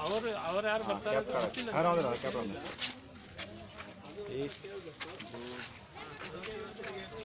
ಅವರು ಅವ್ರು ಯಾರು ಬರ್ತಾರೆ ಅಂತ ಗೊತ್ತಿಲ್ಲ ಕ್ಯಾಪ್ಟನ್